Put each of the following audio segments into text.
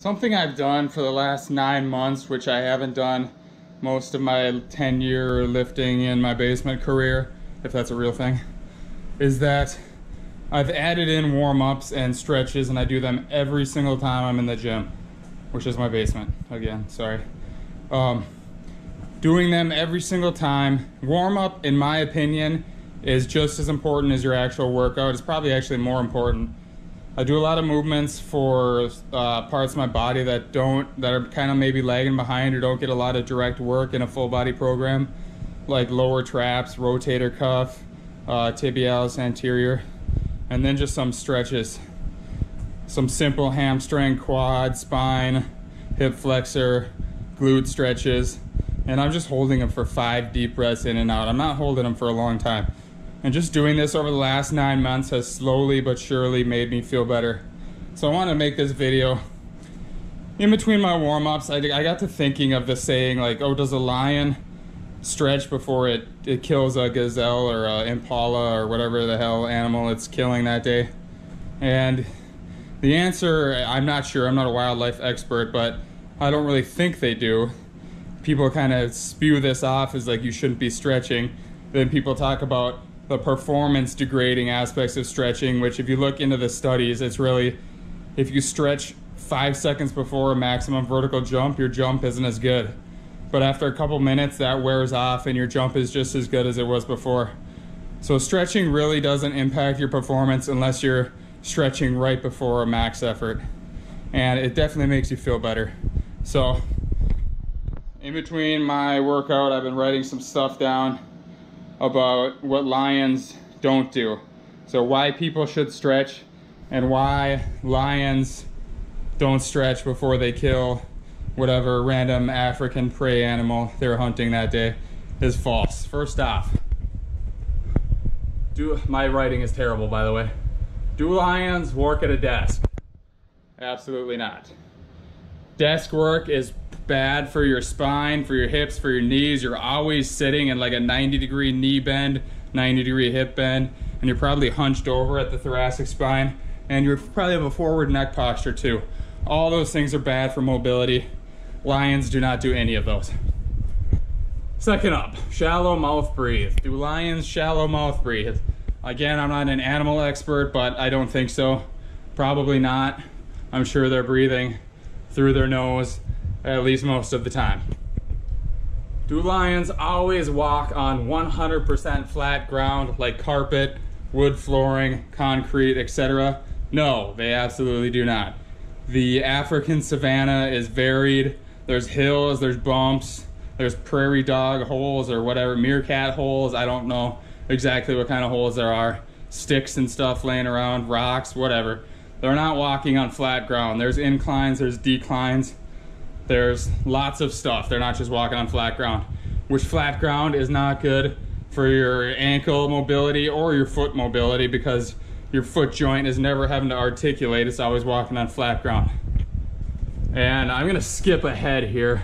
Something I've done for the last nine months, which I haven't done most of my 10 year lifting in my basement career, if that's a real thing, is that I've added in warm ups and stretches and I do them every single time I'm in the gym, which is my basement. Again, sorry. Um, doing them every single time. Warm up, in my opinion, is just as important as your actual workout. It's probably actually more important I do a lot of movements for uh, parts of my body that don't, that are kind of maybe lagging behind or don't get a lot of direct work in a full body program, like lower traps, rotator cuff, uh, tibialis anterior, and then just some stretches. Some simple hamstring, quad, spine, hip flexor, glute stretches, and I'm just holding them for five deep breaths in and out. I'm not holding them for a long time. And just doing this over the last nine months has slowly but surely made me feel better. So I want to make this video. In between my warm-ups, I, I got to thinking of the saying like, oh, does a lion stretch before it, it kills a gazelle or a impala or whatever the hell animal it's killing that day? And the answer, I'm not sure, I'm not a wildlife expert, but I don't really think they do. People kind of spew this off as like you shouldn't be stretching. Then people talk about the performance degrading aspects of stretching, which if you look into the studies, it's really, if you stretch five seconds before a maximum vertical jump, your jump isn't as good. But after a couple minutes, that wears off and your jump is just as good as it was before. So stretching really doesn't impact your performance unless you're stretching right before a max effort. And it definitely makes you feel better. So in between my workout, I've been writing some stuff down about what lions don't do. So why people should stretch and why lions don't stretch before they kill whatever random African prey animal they're hunting that day is false. First off, do my writing is terrible by the way. Do lions work at a desk? Absolutely not. Desk work is bad for your spine, for your hips, for your knees. You're always sitting in like a 90 degree knee bend, 90 degree hip bend, and you're probably hunched over at the thoracic spine, and you probably have a forward neck posture too. All those things are bad for mobility. Lions do not do any of those. Second up, shallow mouth breathe. Do lions shallow mouth breathe? Again, I'm not an animal expert, but I don't think so. Probably not. I'm sure they're breathing through their nose at least most of the time. Do lions always walk on 100% flat ground like carpet, wood flooring, concrete, etc.? No, they absolutely do not. The African savanna is varied. There's hills, there's bumps, there's prairie dog holes or whatever, meerkat holes. I don't know exactly what kind of holes there are. Sticks and stuff laying around, rocks, whatever. They're not walking on flat ground. There's inclines, there's declines. There's lots of stuff. They're not just walking on flat ground, which flat ground is not good for your ankle mobility or your foot mobility because your foot joint is never having to articulate. It's always walking on flat ground. And I'm gonna skip ahead here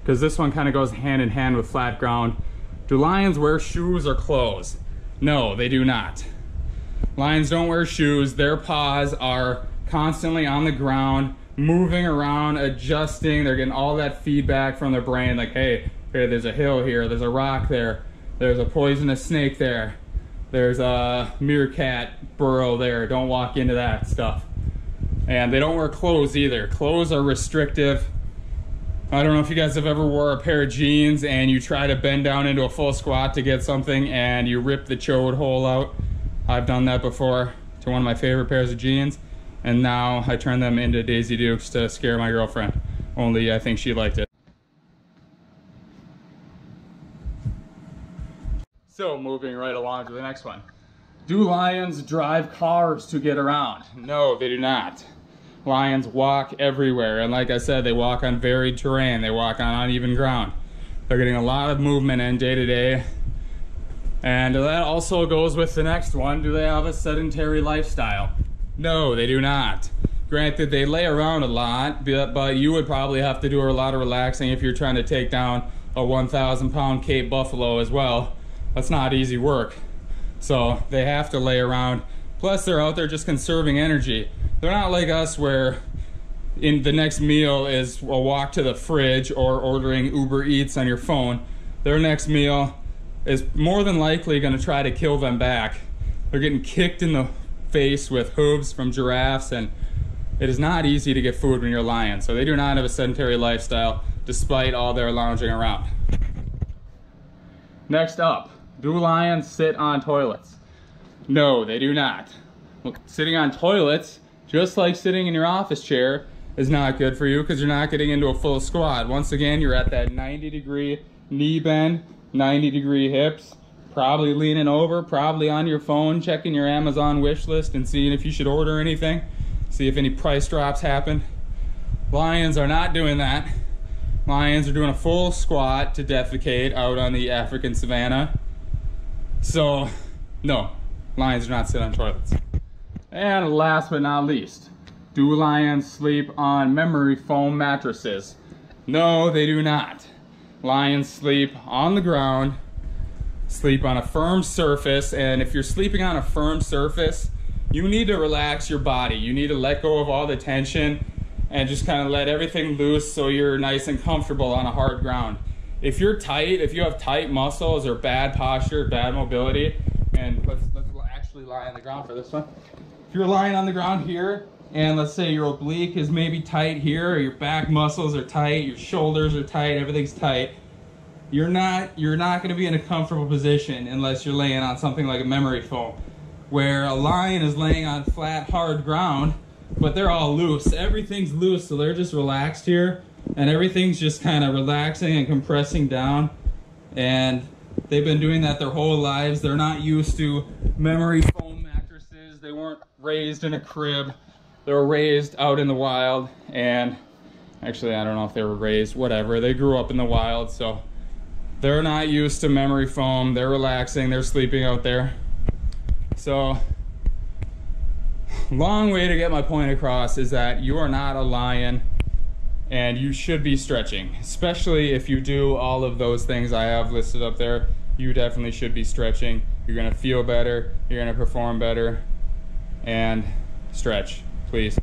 because this one kind of goes hand in hand with flat ground. Do lions wear shoes or clothes? No, they do not. Lions don't wear shoes. Their paws are constantly on the ground moving around, adjusting. They're getting all that feedback from their brain, like, hey, hey, there's a hill here, there's a rock there, there's a poisonous snake there, there's a meerkat burrow there. Don't walk into that stuff. And they don't wear clothes either. Clothes are restrictive. I don't know if you guys have ever wore a pair of jeans and you try to bend down into a full squat to get something and you rip the chode hole out. I've done that before to one of my favorite pairs of jeans and now I turn them into Daisy Dukes to scare my girlfriend. Only I think she liked it. So moving right along to the next one. Do lions drive cars to get around? No, they do not. Lions walk everywhere, and like I said, they walk on varied terrain. They walk on uneven ground. They're getting a lot of movement in day to day. And that also goes with the next one. Do they have a sedentary lifestyle? No, they do not. Granted, they lay around a lot, but you would probably have to do a lot of relaxing if you're trying to take down a 1,000 pound Cape Buffalo as well. That's not easy work. So they have to lay around. Plus, they're out there just conserving energy. They're not like us where in the next meal is a walk to the fridge or ordering Uber Eats on your phone, their next meal is more than likely going to try to kill them back. They're getting kicked in the face with hooves from giraffes and it is not easy to get food when you're a lion. So they do not have a sedentary lifestyle despite all their lounging around. Next up, do lions sit on toilets? No, they do not. Sitting on toilets, just like sitting in your office chair, is not good for you because you're not getting into a full squat. Once again, you're at that 90 degree knee bend, 90 degree hips, probably leaning over, probably on your phone, checking your Amazon wish list and seeing if you should order anything, see if any price drops happen. Lions are not doing that. Lions are doing a full squat to defecate out on the African savannah. So, no, lions do not sit on toilets. And last but not least, do lions sleep on memory foam mattresses? No, they do not. Lions sleep on the ground, sleep on a firm surface, and if you're sleeping on a firm surface, you need to relax your body. You need to let go of all the tension and just kind of let everything loose so you're nice and comfortable on a hard ground. If you're tight, if you have tight muscles or bad posture, bad mobility, and let's, let's actually lie on the ground for this one. If you're lying on the ground here, and let's say your oblique is maybe tight here, or your back muscles are tight, your shoulders are tight, everything's tight, you're not you're not going to be in a comfortable position unless you're laying on something like a memory foam, where a lion is laying on flat, hard ground, but they're all loose. Everything's loose, so they're just relaxed here, and everything's just kind of relaxing and compressing down, and they've been doing that their whole lives. They're not used to memory foam mattresses. They weren't raised in a crib they were raised out in the wild and actually I don't know if they were raised, whatever. They grew up in the wild, so they're not used to memory foam. They're relaxing, they're sleeping out there. So long way to get my point across is that you are not a lion and you should be stretching, especially if you do all of those things I have listed up there. You definitely should be stretching. You're gonna feel better, you're gonna perform better, and stretch please.